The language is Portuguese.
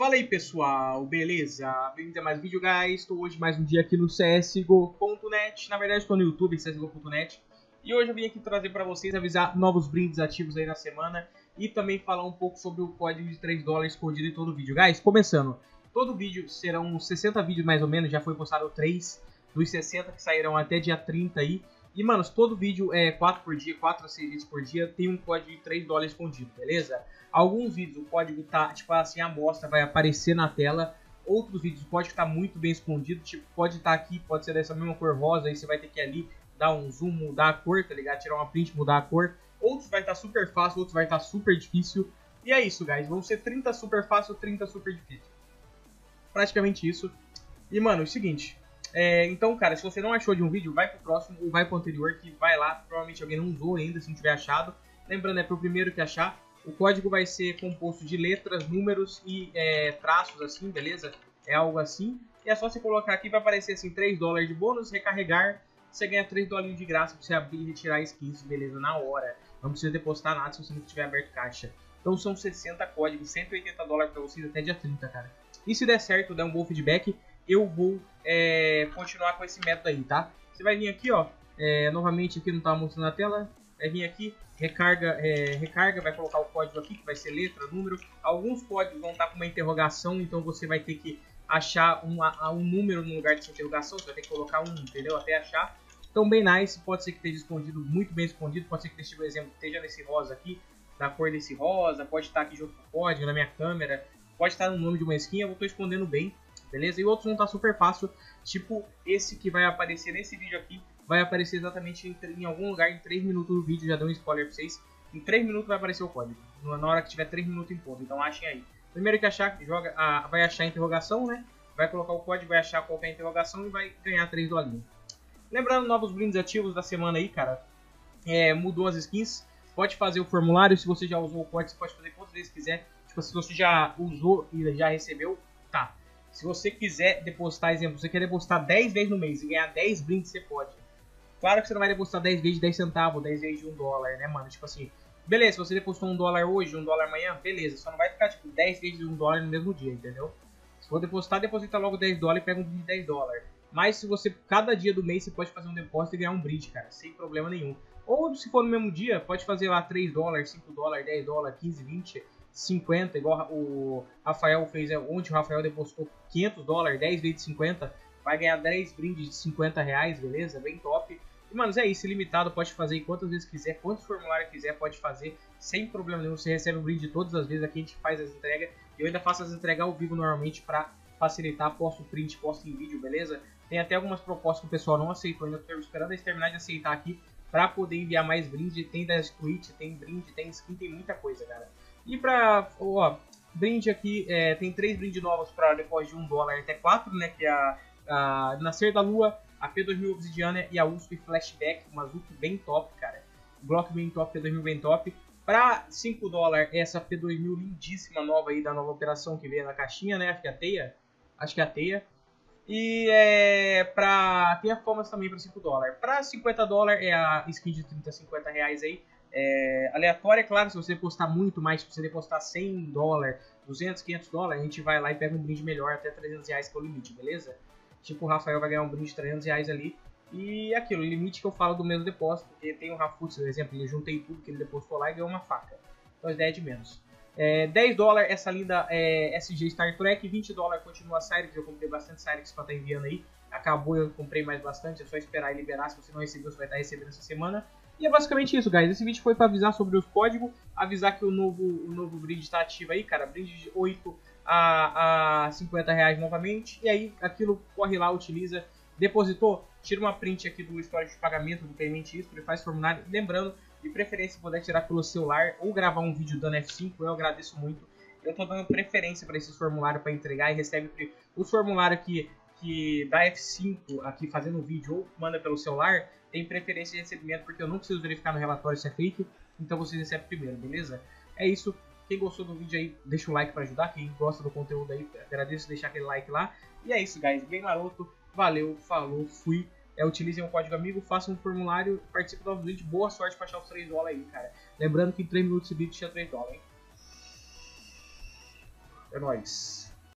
Fala aí pessoal, beleza? Bem-vindo a mais um vídeo, guys. Estou hoje mais um dia aqui no CSGO.net. Na verdade, estou no YouTube, CSGO.net. E hoje eu vim aqui trazer para vocês avisar novos brindes ativos aí na semana e também falar um pouco sobre o código de 3 dólares escondido em todo vídeo. Guys, começando. Todo vídeo serão 60 vídeos mais ou menos, já foi postado 3 dos 60 que sairão até dia 30 aí. E, mano, todo vídeo é 4 por dia, 4 a 6 vídeos por dia, tem um código de 3 dólares escondido, beleza? Alguns vídeos o código tá, tipo assim, a amostra vai aparecer na tela. Outros vídeos o código tá muito bem escondido, tipo, pode estar tá aqui, pode ser dessa mesma cor rosa, aí você vai ter que ir ali dar um zoom, mudar a cor, tá ligado? Tirar uma print, mudar a cor. Outros vai estar tá super fácil, outros vai estar tá super difícil. E é isso, guys. Vão ser 30 super fácil, 30 super difícil. Praticamente isso. E, mano, é o seguinte. É, então, cara, se você não achou de um vídeo, vai pro próximo ou vai pro anterior, que vai lá. Provavelmente alguém não usou ainda, se não tiver achado. Lembrando, é pro primeiro que achar. O código vai ser composto de letras, números e é, traços, assim, beleza? É algo assim. E é só você colocar aqui, vai aparecer assim, 3 dólares de bônus, recarregar, você ganha 3 dólares de graça pra você abrir e retirar skins, beleza? Na hora. Não precisa depositar nada se você não tiver aberto caixa. Então são 60 códigos, 180 dólares pra vocês até dia 30, cara. E se der certo, der um bom feedback, eu vou é, continuar com esse método aí, tá? Você vai vir aqui, ó, é, novamente aqui não tá mostrando na tela, vai vir aqui, recarga, é, recarga, vai colocar o código aqui, que vai ser letra, número. Alguns códigos vão estar com uma interrogação, então você vai ter que achar um, um número no lugar de interrogação, você vai ter que colocar um, entendeu? Até achar. Então, bem nice, pode ser que esteja escondido, muito bem escondido, pode ser que esteja, por exemplo, esteja nesse rosa aqui, da cor desse rosa, pode estar aqui junto com o código, na minha câmera, pode estar no nome de uma skin, eu estou escondendo bem, beleza? E outros vão estar super fácil, tipo esse que vai aparecer nesse vídeo aqui, vai aparecer exatamente em, em, algum lugar em 3 minutos do vídeo, já deu um spoiler pra vocês. Em 3 minutos vai aparecer o código, na hora que tiver 3 minutos em ponto, então achem aí. Primeiro que achar, joga, a, vai achar a interrogação, né? Vai colocar o código, vai achar qualquer interrogação e vai ganhar 3 dolinhos. Lembrando, novos brindes ativos da semana aí, cara. É, mudou as skins. Pode fazer o formulário, se você já usou o código, você pode fazer quantas vezes quiser. Tipo, se você já usou e já recebeu, tá. Se você quiser depositar, exemplo, você quer depositar 10 vezes no mês e ganhar 10 brindes, você pode. Claro que você não vai depositar 10 vezes de 10 centavos, 10 vezes de 1 dólar, né, mano? Tipo assim, beleza, se você depositou 1 dólar hoje, 1 dólar amanhã, beleza. Só não vai ficar, tipo, 10 vezes de 1 dólar no mesmo dia, entendeu? Se for depositar, deposita logo 10 dólares e pega um brinde de 10 dólares. Mas se você, cada dia do mês, você pode fazer um depósito e ganhar um brinde, cara, sem problema nenhum. Ou se for no mesmo dia, pode fazer lá 3 dólares, 5 dólares, 10 dólares, 15, 20, 50, igual o Rafael fez ontem, o Rafael depositou 500 dólares, 10 vezes 50, vai ganhar 10 brindes de 50 reais, beleza? Bem top. E, mano, é isso, ilimitado, pode fazer quantas vezes quiser, quantos formulários quiser, pode fazer, sem problema nenhum. Você recebe o brinde todas as vezes, aqui a gente faz as entregas. Eu ainda faço as entregas ao vivo normalmente pra facilitar, posto print, posto em vídeo, beleza? Tem até algumas propostas que o pessoal não aceitou, ainda estou esperando eles terminar de aceitar aqui pra poder enviar mais brinde. Tem da Twitch, tem brinde, tem skin, tem muita coisa, cara. E pra, ó, brinde aqui, é, tem três brindes novos pra depois de um dólar até quatro, né? Que é a, a Nascer da Lua, a P2000 Obsidiana e a USP Flashback, uma Zuki bem top, cara. Glock bem top, P2000 bem top. Pra 5 dólares, essa P2000 lindíssima nova aí da nova operação que veio na caixinha, né? Acho que é a teia. Acho que é a teia. E é pra. Tem a Famas também pra 5 dólares. Pra 50 dólares é a skin de 30, 50 reais aí. É, aleatória, é claro, se você postar muito mais, se você depositar 100 dólares, 200, 500 dólares, a gente vai lá e pega um brinde melhor, até 300 reais que é o limite, beleza? Tipo, o Rafael vai ganhar um brinde de 300 reais ali. E aquilo, o limite que eu falo do mesmo depósito, porque tem o Rafutz, por exemplo, ele juntei tudo que ele depositou lá e ganhou uma faca. Então, 10 de menos. É, 10 dólares essa linda é, SG Star Trek, 20 dólares continua a Cyrix, eu comprei bastante Cyrix pra estar tá enviando aí. Acabou, eu comprei mais bastante, é só esperar e liberar, se você não recebeu, você vai estar recebendo essa semana. E é basicamente isso, guys. Esse vídeo foi para avisar sobre os códigos, avisar que o novo, o novo brinde está ativo aí, cara. Brinde de 8 a, a 50 reais novamente. E aí, aquilo corre lá, utiliza, depositou, tira uma print aqui do histórico de pagamento do Payment History, faz formulário. Lembrando, de preferência, se puder tirar pelo celular ou gravar um vídeo dando F5, eu agradeço muito. Eu tô dando preferência para esses formulários para entregar e recebe os formulários que, que dá F5 aqui fazendo o vídeo ou manda pelo celular tem preferência de recebimento porque eu não preciso verificar no relatório se é fake, então vocês recebem primeiro, beleza? É isso. Quem gostou do vídeo aí, deixa o like para ajudar. Quem gosta do conteúdo aí, agradeço deixar aquele like lá. E é isso, guys. Bem maroto. Valeu, falou, fui. É, utilizem o código amigo, façam um formulário, participem do novo vídeo. Boa sorte para achar os 3 dólares aí, cara. Lembrando que em 3 minutos de vídeo tinha 3 dólares, hein? É nóis.